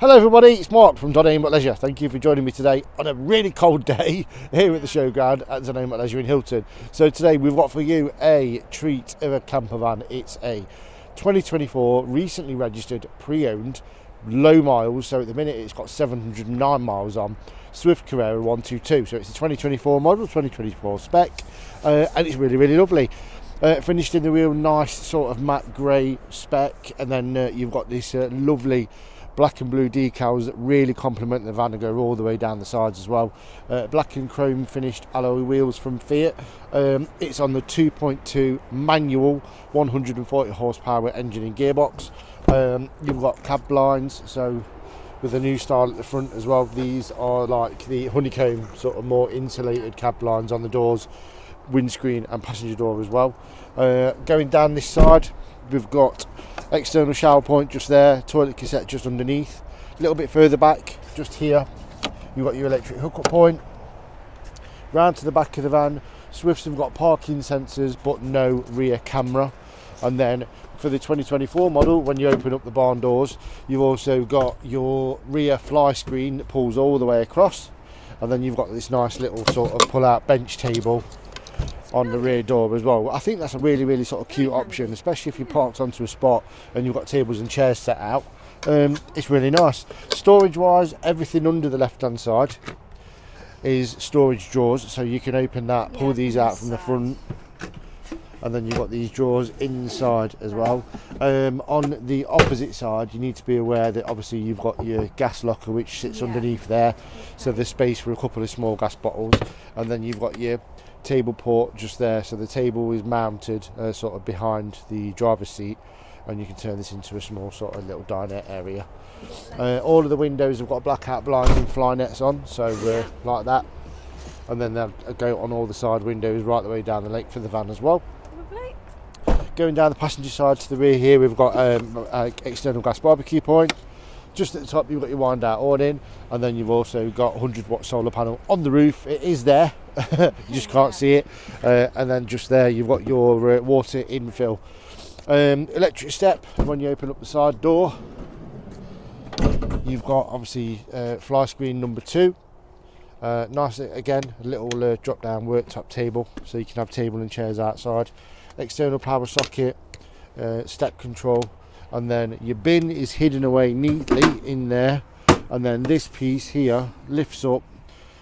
Hello everybody, it's Mark from Don Amott Leisure. Thank you for joining me today on a really cold day here at the showground at Don Amott Leisure in Hilton. So today we've got for you a treat of a camper van. It's a 2024 recently registered pre-owned low miles so at the minute it's got 709 miles on Swift Carrera 122 so it's a 2024 model 2024 spec uh, and it's really really lovely uh, finished in the real nice sort of matte grey spec and then uh, you've got this uh, lovely black and blue decals that really complement the van and go all the way down the sides as well. Uh, black and chrome finished alloy wheels from Fiat. Um, it's on the 2.2 manual 140 horsepower engine and gearbox. Um, you've got cab blinds, so with a new style at the front as well. These are like the honeycomb sort of more insulated cab blinds on the doors, windscreen and passenger door as well. Uh, going down this side, we've got external shower point just there, toilet cassette just underneath. A little bit further back, just here, you've got your electric hookup point. Round to the back of the van, Swifts have got parking sensors but no rear camera. And then for the 2024 model, when you open up the barn doors, you've also got your rear fly screen that pulls all the way across. And then you've got this nice little sort of pull out bench table on the rear door as well. I think that's a really, really sort of cute option, especially if you're parked onto a spot and you've got tables and chairs set out. Um, it's really nice. Storage wise, everything under the left hand side is storage drawers, so you can open that, pull these out from the front, and then you've got these drawers inside as well. Um, on the opposite side, you need to be aware that obviously you've got your gas locker which sits Yeah. underneath there, so there's space for a couple of small gas bottles, and then you've got your table port just there. So the table is mounted uh, sort of behind the driver's seat, and you can turn this into a small sort of little dinette area. Uh, all of the windows have got blackout blinds and fly nets on, so uh, like that. And then they'll go on all the side windows right the way down the lake for the van as well. Lovely. Going down the passenger side to the rear here, we've got um, a external gas barbecue point. Just at the top, you've got your wind out awning, and then you've also got 100 watt solar panel on the roof. It is there, you just can't see it. Uh, and then just there, you've got your uh, water infill. Um, electric step when you open up the side door. You've got obviously uh, fly screen number two. Uh, nice again, a little uh, drop down worktop table so you can have table and chairs outside. External power socket, uh, step control, and then your bin is hidden away neatly in there. And then this piece here lifts up,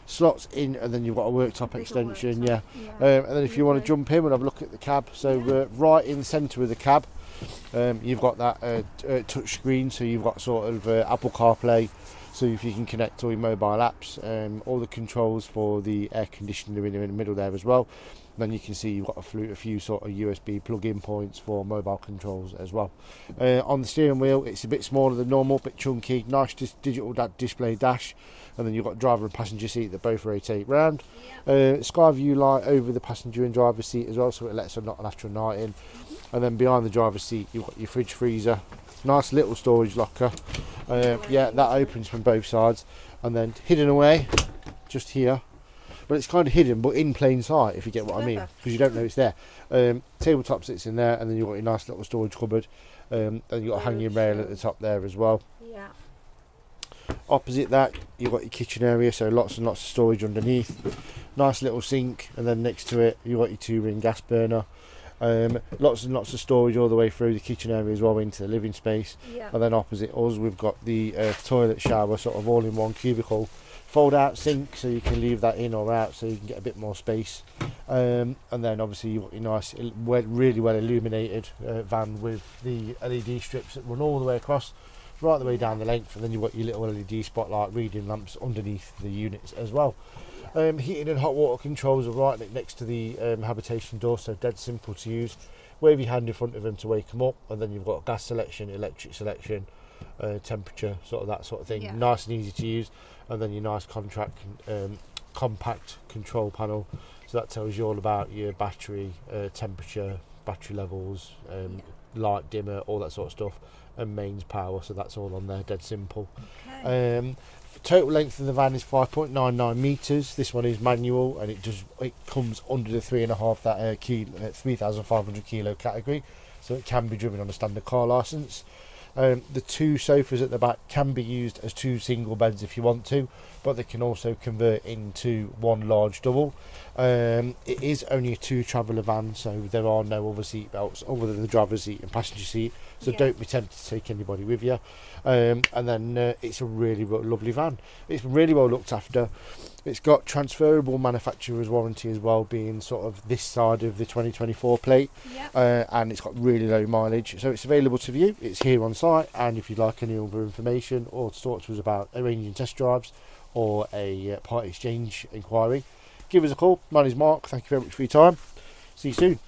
slots in, and then you've got a worktop extension. worktop, Yeah. yeah. Um, and then if you want to jump in, we'll have a look at the cab. So uh, right in the centre of the cab, um, you've got that uh, uh, touch screen. So you've got sort of uh, Apple CarPlay. So if you can connect all your mobile apps, um, all the controls for the air conditioning are in, in the middle there as well. Then you can see you've got a few, sort of USB plug-in points for mobile controls as well. Uh, on the steering wheel, it's a bit smaller than normal, bit chunky, nice digital display dash, and then you've got driver and passenger seat that both rotate round. Uh, sky view light over the passenger and driver seat as well, so it lets a not lateral night in. And then behind the driver's seat, you've got your fridge freezer, nice little storage locker. Uh, yeah, that opens from both sides, and then hidden away, just here. But it's kind of hidden, but in plain sight, if you get what I mean, because you don't know it's there. Um, tabletop sits in there, and then you've got your nice little storage cupboard. Um, and you've got a hanging rail at the top there as well. Yeah. Opposite that, you've got your kitchen area, so lots and lots of storage underneath. Nice little sink, and then next to it, you've got your two ring gas burner. Um, lots and lots of storage all the way through the kitchen area as well into the living space. Yeah. And then opposite us, we've got the uh, toilet shower, sort of all in one cubicle. Fold out sink, so you can leave that in or out, so you can get a bit more space. Um, and then obviously you've got your nice, really well illuminated uh, van with the LED strips that run all the way across, right the way down the length. And then you've got your little LED spotlight reading lamps underneath the units as well. Um, heating and hot water controls are right next to the um, habitation door, so dead simple to use. Wave your hand in front of them to wake them up, and then you've got gas selection, electric selection, uh, temperature, sort of that sort of thing. Yeah. Nice and easy to use, and then your nice contract um, compact control panel. So that tells you all about your battery, uh, temperature, battery levels, um, light dimmer, all that sort of stuff, and mains power. So that's all on there, dead simple. Okay. Um, total length of the van is 5.99 meters. This one is manual, and it just it comes under the three and a half that uh, kilo, uh, 3,500 kilo category, so it can be driven on a standard car license. Um, the two sofas at the back can be used as two single beds if you want to, but they can also convert into one large double. Um, it is only a two traveller van, so there are no other seat belts other than the driver's seat and passenger seat. So Yeah. don't be tempted to take anybody with you. Um, and then uh, it's a really lovely van. It's really well looked after. It's got transferable manufacturer's warranty as well, being sort of this side of the 2024 plate Yeah. uh, and it's got really low mileage. So it's available to view. It's here on site, and if you'd like any other information or to talk to us about arranging test drives or a uh, part exchange inquiry, give us a call. My name's Mark. Thank you very much for your time. See you soon.